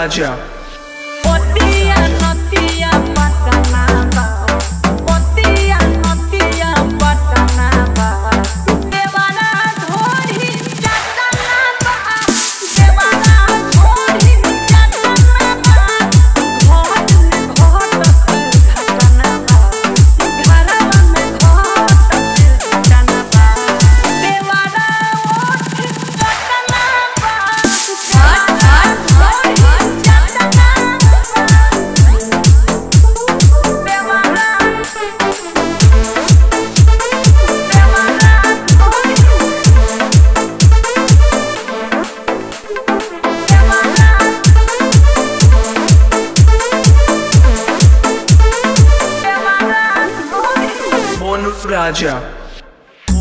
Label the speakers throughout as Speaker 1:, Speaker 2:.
Speaker 1: nostalgia. राजा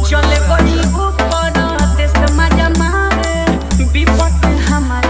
Speaker 2: चले बनी मारे विपत हमारे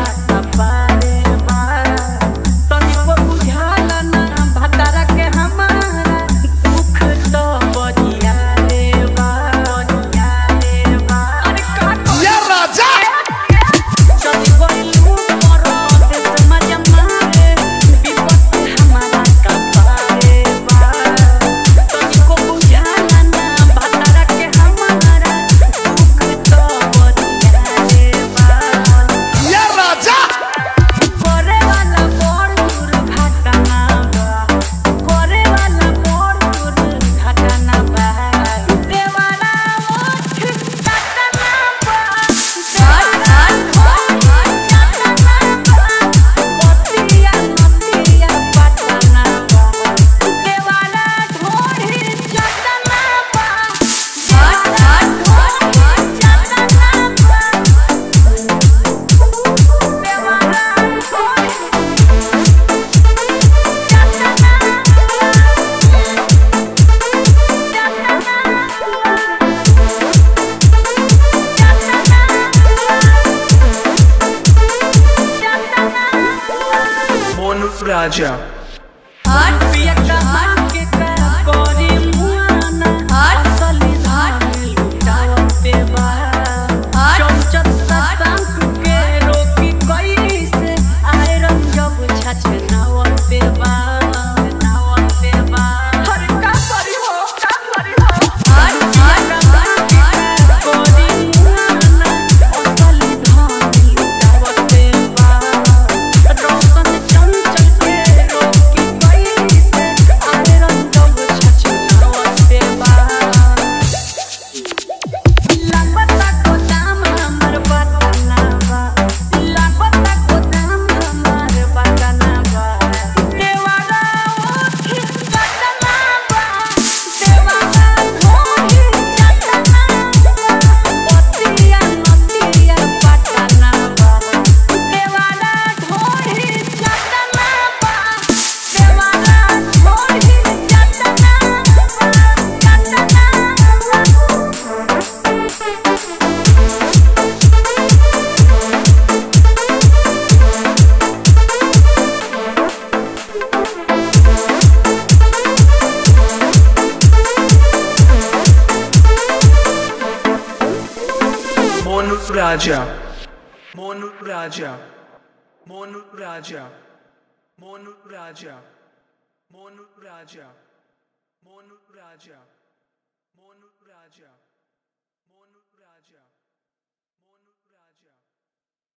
Speaker 1: राजा।
Speaker 3: Raja. Monu Raja. Monu Raja. Monu Raja. Monu Raja. Monu Raja. Monu Raja.